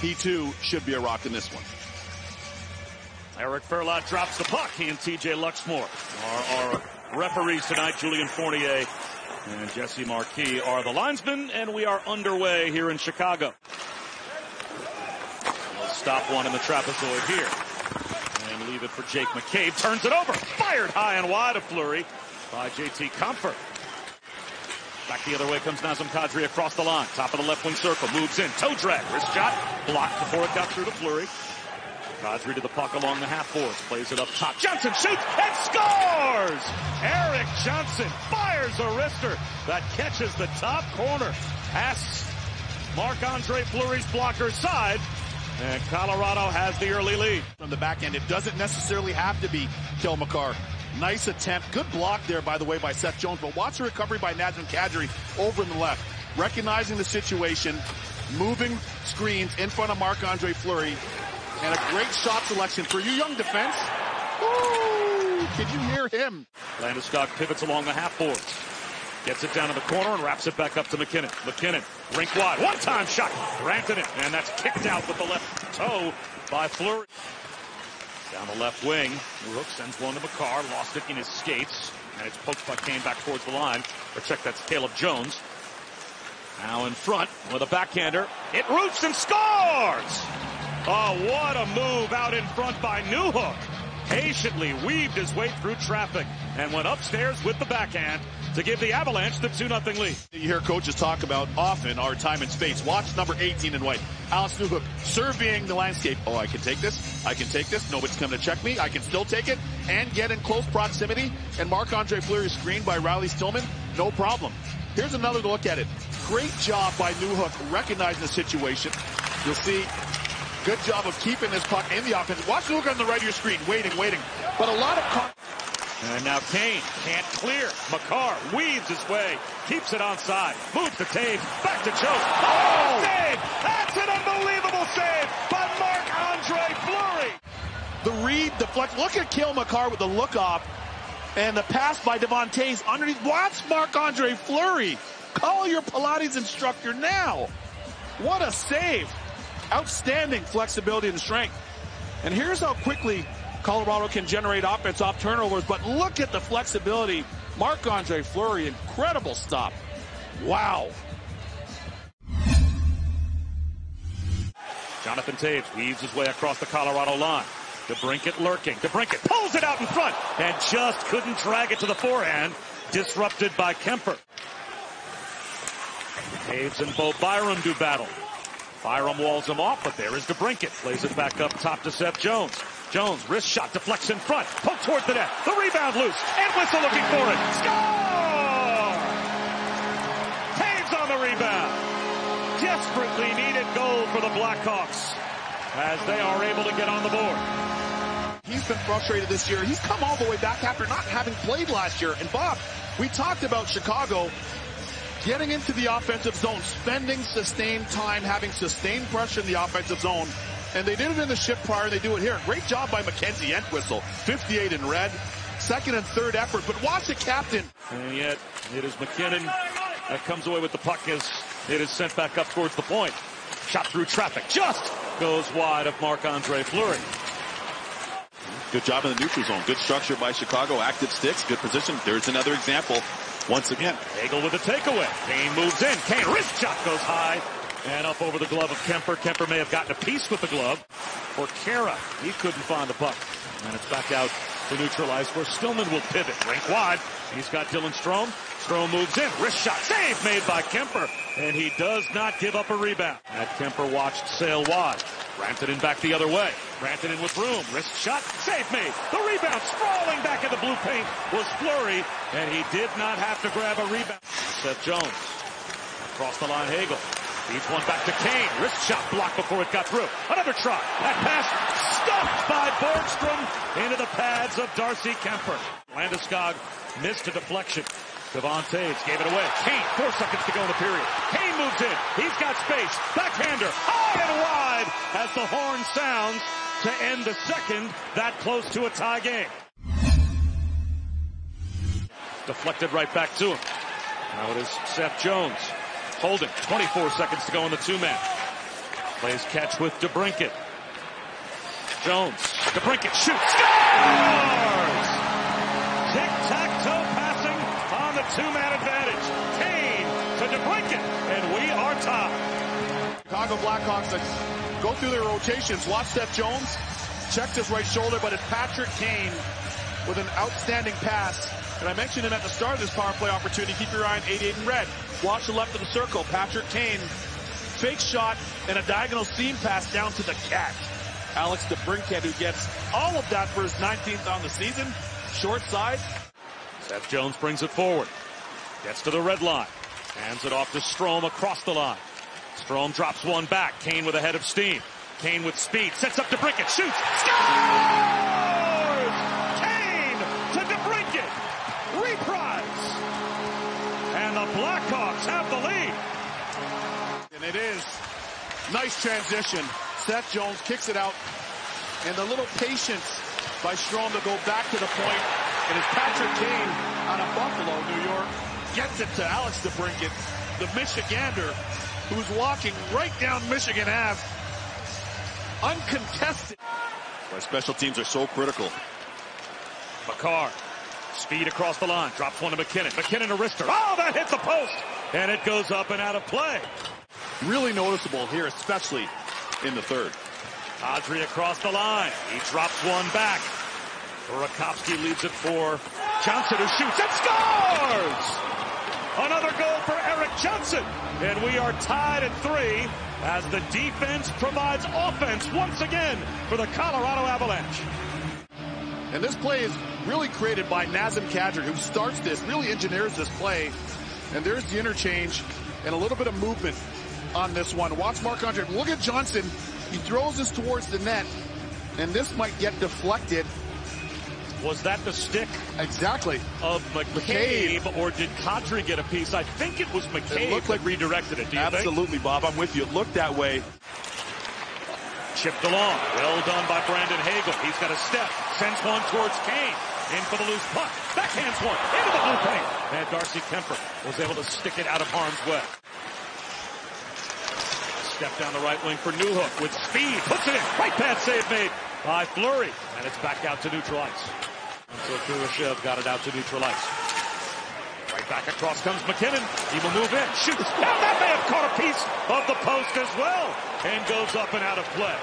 he too should be a rock in this one. Eric Furlatt drops the puck. He and TJ Luxmore are our referees tonight. Julian Fournier and Jesse Marquis are the linesmen, and we are underway here in Chicago. We'll stop one in the trapezoid here. And leave it for Jake McCabe. Turns it over. Fired high and wide. A flurry by JT Compher. Back the other way comes Nazem Kadri across the line. Top of the left wing circle. Moves in. Toe drag. Wrist shot. Blocked before it got through to Fleury. Kadri to the puck along the half boards. Plays it up top. Johnson shoots and scores! Erik Johnson fires a wrister that catches the top corner. Pass Marc-Andre Fleury's blocker side. And Colorado has the early lead. From the back end, it doesn't necessarily have to be Cale Makar. Nice attempt. Good block there, by the way, by Seth Jones. But watch the recovery by Nazem Kadri over in the left. Recognizing the situation, moving screens in front of Marc-Andre Fleury, and a great shot selection for you young defense. Woo! Can you hear him? Landeskog pivots along the half board. Gets it down to the corner and wraps it back up to MacKinnon. MacKinnon, rink wide, one-time shot, granted it, and that's kicked out with the left toe by Fleury. Down the left wing, Rook sends one to Makar, lost it in his skates, and it's poked by Kane back towards the line. Or check, that's Caleb Jones. Now in front with a backhander. It roots and scores! Oh, what a move out in front by Newhook. Patiently weaved his way through traffic and went upstairs with the backhand to give the Avalanche the 2-0 lead. You hear coaches talk about often our time and space. Watch number 18 in white. Alex Newhook surveying the landscape. Oh, I can take this. I can take this. Nobody's coming to check me. I can still take it and get in close proximity. And Marc-Andre Fleury screened by Riley Stillman. No problem. Here's another look at it. Great job by Newhook recognizing the situation. You'll see Good job of keeping this puck in the offense. Watch Luke on the right of your screen, waiting, waiting. But a lot of... And now Kane can't clear. Makar weaves his way, keeps it onside, moves to Toews, back to Joe. Oh, save! That's an unbelievable save by Marc-Andre Fleury. The read, the flex. Look at Cale Makar with the look off. And the pass by Devon Toews underneath. Watch Marc-Andre Fleury. Call your Pilates instructor now. What a save. Outstanding flexibility and strength. And here's how quickly Colorado can generate offense off turnovers, but look at the flexibility. Marc-Andre Fleury, incredible stop. Wow. Jonathan Toews weaves his way across the Colorado line. DeBrincat lurking. DeBrincat pulls it out in front and just couldn't drag it to the forehand. Disrupted by Kuemper. Toews and Bo Byram do battle. Byram walls him off, but there is DeBrincat. Plays it back up top to Seth Jones. Jones, wrist shot, deflects in front. Poke towards the net. The rebound loose. And Whistle looking for it. Score! Toews on the rebound. Desperately needed goal for the Blackhawks as they are able to get on the board. He's been frustrated this year. He's come all the way back after not having played last year. And Bob, we talked about Chicago getting into the offensive zone, spending sustained time, having sustained pressure in the offensive zone. And they did it in the ship prior, they do it here. Great job by Mackenzie Entwistle, 58 in red. Second and third effort, but watch the captain. And yet, it is MacKinnon that comes away with the puck as it is sent back up towards the point. Shot through traffic, just goes wide of Marc-Andre Fleury. Good job in the neutral zone. Good structure by Chicago. Active sticks. Good position. There's another example once again. Hagel with a takeaway. Kane moves in. Kane wrist shot goes high and up over the glove of Kuemper. Kuemper may have gotten a piece with the glove. For Kara, he couldn't find the puck. And it's back out to neutralize where Stillman will pivot. Rink wide. He's got Dylan Strome. Strome moves in. Wrist shot. Save made by Kuemper. And he does not give up a rebound. That Kuemper watched sail wide. Rantanen back the other way. Rantanen with room. Wrist shot. Save made. The rebound sprawling back in the blue paint was Fleury. And he did not have to grab a rebound. Seth Jones. Across the line, Hagel. Feeds one back to Kane. Wrist shot blocked before it got through. Another try. That pass stuffed by Borgstrom into the pads of Darcy Kuemper. Landeskog missed a deflection. Devon Toews gave it away. Kane, four seconds to go in the period. Kane moves in. He's got space. Backhander, high and wide as the horn sounds to end the second that close to a tie game. Deflected right back to him. Now it is Seth Jones holding. 24 seconds to go in the two-man. Plays catch with DeBrincat. Jones. DeBrincat shoots. Scores! Tic-tac-toe passing on the two-man advantage. Kane to DeBrincat, and we are tied. Chicago Blackhawks go through their rotations. Watch Seth Jones. Checks his right shoulder, but it's Patrick Kane with an outstanding pass. And I mentioned him at the start of this power play opportunity. Keep your eye on 88 in red. Watch the left of the circle. Patrick Kane, fake shot and a diagonal seam pass down to the cat. Alex DeBrincat, who gets all of that for his 19th on the season. Short side. Seth Jones brings it forward. Gets to the red line. Hands it off to Strome across the line. Strome drops one back. Kane with a head of steam. Kane with speed. Sets up DeBrincat. Shoots. Scores! Blackhawks have the lead. And it is nice transition. Seth Jones kicks it out. And the little patience by Strome to go back to the point. And it's Patrick Kane out of Buffalo, New York. Gets it to Alex DeBrincat, the Michigander, who's walking right down Michigan Ave. Uncontested. Why special teams are so critical. Makar. Speed across the line. Drops one to MacKinnon. MacKinnon a wrister. Oh, that hit the post. And it goes up and out of play. Really noticeable here, especially in the third. Kadri across the line. He drops one back. Burakovsky leaves it for Johnson who shoots and scores! Another goal for Erik Johnson. And we are tied at three as the defense provides offense once again for the Colorado Avalanche. And this play is really created by Nazem Kadri, who starts this, really engineers this play. And there's the interchange and a little bit of movement on this one. Watch Marc-Andre. Look at Johnson. He throws this towards the net, and this might get deflected. Was that the stick Exactly. of McCabe, or did Kadri get a piece? I think it was McCabe It looked like- redirected it. You think? Absolutely, Bob. I'm with you. It looked that way. Chipped along. Well done by Brandon Hagel. He's got a step. Sends one towards Kane. In for the loose puck. Backhands one. Into the blue paint. And Darcy Kuemper was able to stick it out of harm's way. Step down the right wing for Newhook with speed. Puts it in. Right pad save made by Fleury. And it's back out to neutral ice. Until Kurashev got it out to neutral ice. Right back across comes MacKinnon. He will move in. Shoots. Now that may have caught a piece of the post as well. And goes up and out of play.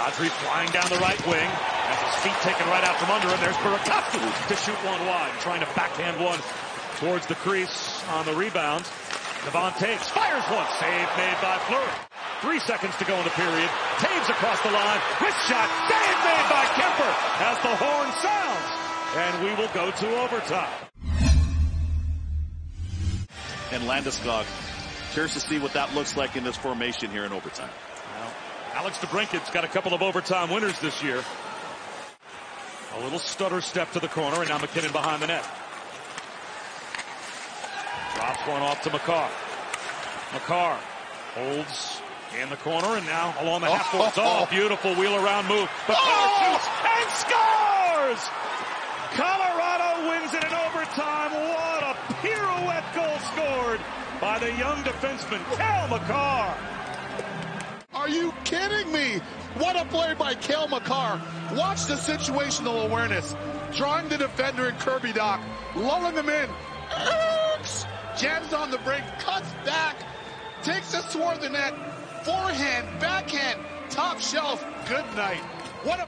Audrey flying down the right wing. Has his feet taken right out from under him. There's Burakovsky to shoot one wide. Trying to backhand one towards the crease on the rebound. Devon Toews fires one. Save made by Fleury. Three seconds to go in the period. Toews across the line. Wrist shot. Save made by Kuemper as the horn sounds. And we will go to overtime. And Landeskog. Curious to see what that looks like in this formation here in overtime. Alex DeBrincat's got a couple of overtime winners this year. A little stutter step to the corner, and now MacKinnon behind the net. Drops one off to Makar. Makar holds in the corner, and now along the half court. Oh, beautiful wheel around move. Makar oh! shoots and scores! Colorado wins it in overtime. What a pirouette goal scored by the young defenseman, Cale Makar. Kidding me? What a play by Cale Makar. Watch the situational awareness. Drawing the defender in Kirby Dach. Lulling him in. Erks! Jams on the break. Cuts back. Takes a toward the net. Forehand, backhand, top shelf. Good night. What a